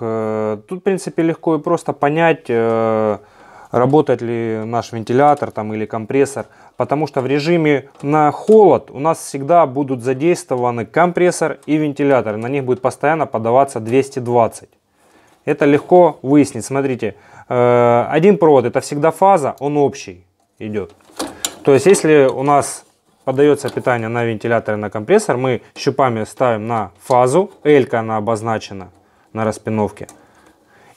э, тут, в принципе, легко и просто понять, э, работает ли наш вентилятор там, или компрессор. Потому что в режиме на холод у нас всегда будут задействованы компрессор и вентилятор. На них будет постоянно подаваться 220. Это легко выяснить. Смотрите, э, один провод это всегда фаза, он общий идет. То есть, если у нас подается питание на вентилятор и на компрессор, мы щупами ставим на фазу, L она обозначена на распиновке.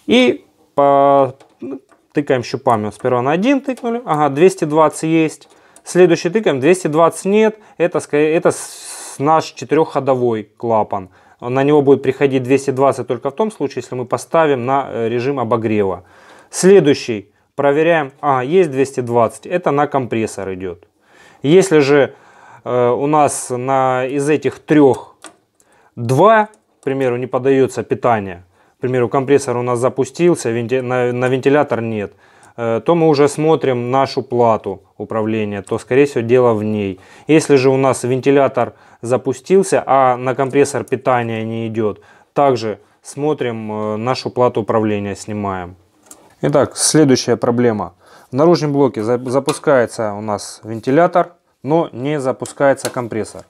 И по, ну, тыкаем щупами. Сперва на 1 тыкнули, ага, 220 есть. Следующий тыкаем, 220 нет, это, это наш четырехходовой клапан. На него будет приходить 220 только в том случае, если мы поставим на э, режим обогрева. Следующий проверяем, а, есть 220, это на компрессор идет. Если же э, у нас на, из этих трех два, к примеру, не подается питание, к примеру, компрессор у нас запустился, на вентилятор нет, э, то мы уже смотрим нашу плату управления, то скорее всего дело в ней. Если же у нас вентилятор запустился, а на компрессор питания не идет, также смотрим э, нашу плату управления, снимаем. Итак, следующая проблема. В наружном блоке запускается у нас вентилятор, но не запускается компрессор.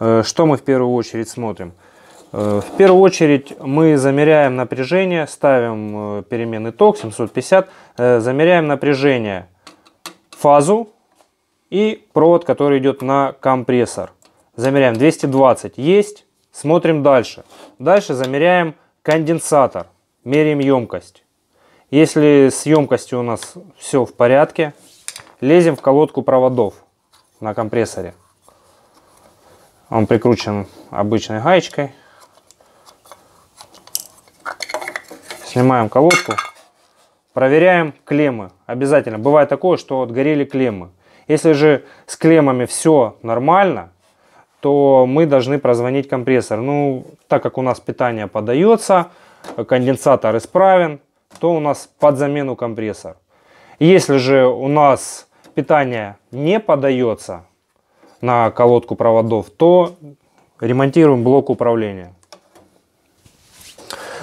Э, что мы в первую очередь смотрим? Э, в первую очередь мы замеряем напряжение, ставим э, переменный ток 750, замеряем напряжение, фазу и провод, который идет на компрессор. Замеряем 220, есть, смотрим дальше. Дальше замеряем конденсатор, меряем емкость. Если с емкостью у нас все в порядке, лезем в колодку проводов на компрессоре. Он прикручен обычной гаечкой. Снимаем колодку. Проверяем клеммы. Обязательно. Бывает такое, что отгорели клеммы. Если же с клеммами все нормально, то мы должны прозвонить компрессор. Ну, так как у нас питание подается, конденсатор исправен, то у нас под замену компрессор. Если же у нас питание не подается на колодку проводов, то ремонтируем блок управления.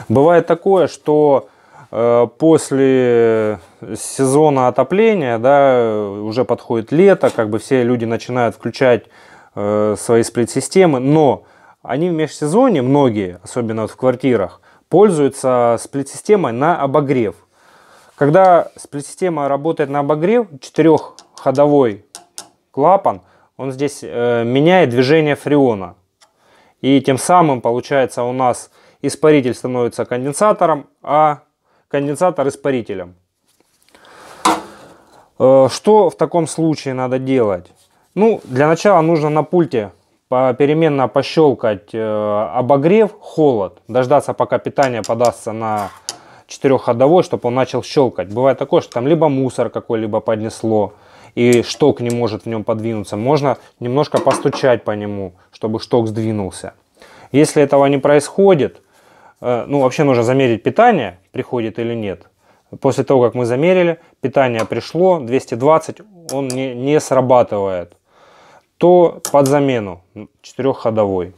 Бывает такое, что э, после сезона отопления, да, уже подходит лето, как бы все люди начинают включать э, свои сплит-системы, но они в межсезонье, многие, особенно вот в квартирах, пользуются сплит-системой на обогрев. Когда сплит-система работает на обогрев, четырехходовой клапан, он здесь э, меняет движение фреона. И тем самым, получается, у нас испаритель становится конденсатором, а конденсатор испарителем. Э, что в таком случае надо делать? Ну, для начала нужно на пульте попеременно пощелкать э, обогрев, холод, дождаться пока питание подастся на четырехходовой, чтобы он начал щелкать. Бывает такое, что там либо мусор какой-либо поднесло, и шток не может в нем подвинуться. Можно немножко постучать по нему, чтобы шток сдвинулся. Если этого не происходит, ну вообще нужно замерить питание, приходит или нет. После того, как мы замерили, питание пришло, 220, он не, не срабатывает то под замену четырехходовой.